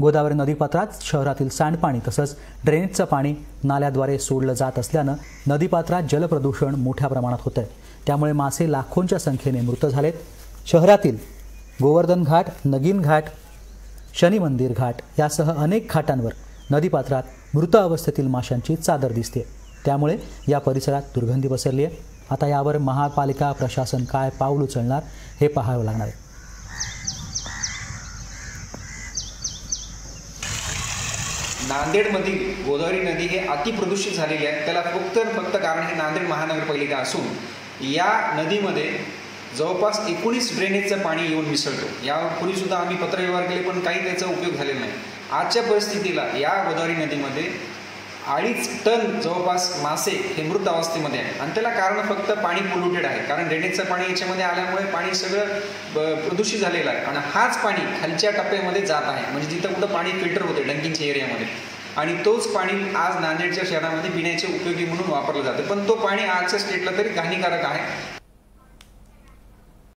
गोदावरी नदीपात्रात शहरातील सांडपाणी तसंच ड्रेनेजचं पाणी नाल्याद्वारे सोडलं जात असल्यानं नदीपात्रात जलप्रदूषण मोठ्या प्रमाणात होतं आहे त्यामुळे मासे लाखोंच्या संख्येने मृत झालेत. शहरातील गोवर्धन घाट नगीन घाट शनी मंदिर घाट यासह अनेक घाटांवर नदीपात्रात मृत अवस्थेतील माशांची चादर दिसते त्यामुळे या परिसरात दुर्गंधी पसरली आहे आता यावर महापालिका प्रशासन काय पाऊल उचलणार हे पाहावं लागणार आहे. नांदेडमधील गोदावरी नदी हे अतिप्रदूषित झालेली आहे. त्याला फक्त फक्त कारण हे नांदेड महानगरपालिका असून या नदीमध्ये जवळपास एकोणीस ड्रेनेजचं पाणी येऊन मिसळतो. यापूर्वी सुद्धा आम्ही पत्रव्यवहार केले पण काही त्याचा उपयोग झालेला नाही. आजच्या परिस्थितीला या गोदावरी नदीमध्ये अडीच टन जवळपास मासे हे मृत अवस्थेमध्ये आहे आणि त्याला कारण फक्त पाणी पोल्युटेड आहे. कारण ड्रेनेजचं पाणी याच्यामध्ये आल्यामुळे पाणी सगळं ब- प्रदूषित झालेलं आहे. आणि हाच पाणी खालच्या टप्प्यामध्ये जात आहे. म्हणजे जिथं कुठं पाणी फिल्टर होते डंकिंगच्या एरियामध्ये आणि तोच पाणी आज नांदेडच्या शहरामध्ये पिण्याचे उपयोगी म्हणून वापरलं जातं. पण तो पाणी आजच्या स्टेटला तरी हानिकारक आहे.